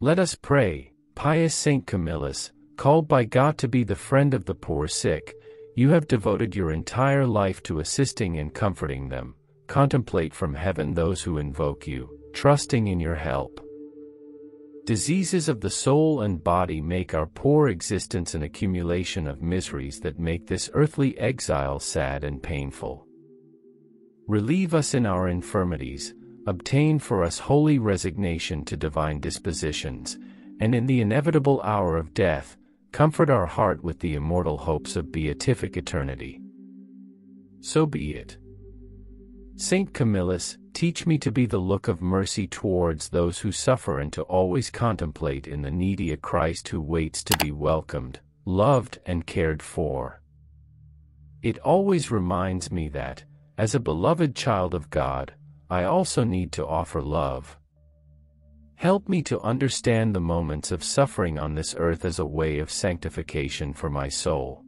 Let us pray, pious Saint Camillus, called by God to be the friend of the poor sick, you have devoted your entire life to assisting and comforting them. Contemplate from heaven those who invoke you, trusting in your help. Diseases of the soul and body make our poor existence an accumulation of miseries that make this earthly exile sad and painful. Relieve us in our infirmities, obtain for us holy resignation to divine dispositions, and in the inevitable hour of death, comfort our heart with the immortal hopes of beatific eternity. So be it. Saint Camillus, teach me to be the look of mercy towards those who suffer and to always contemplate in the needy a Christ who waits to be welcomed, loved and cared for. It always reminds me that, as a beloved child of God, I also need to offer love. Help me to understand the moments of suffering on this earth as a way of sanctification for my soul.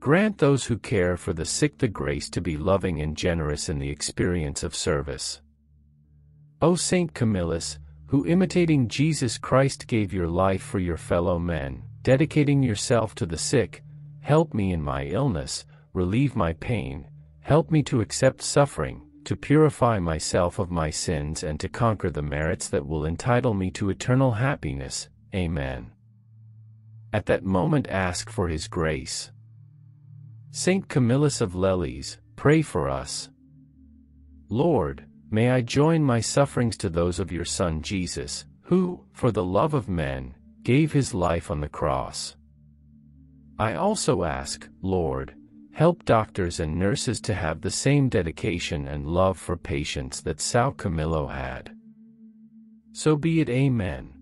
Grant those who care for the sick the grace to be loving and generous in the experience of service. O Saint Camillus, who imitating Jesus Christ gave your life for your fellow men, dedicating yourself to the sick, help me in my illness, relieve my pain, help me to accept suffering, to purify myself of my sins and to conquer the merits that will entitle me to eternal happiness. Amen. At that moment ask for his grace. Saint Camillus of Lellis, pray for us. Lord, may I join my sufferings to those of your Son Jesus, who, for the love of men, gave his life on the cross. I also ask, Lord, help doctors and nurses to have the same dedication and love for patients that Sao Camillo had. So be it Amen.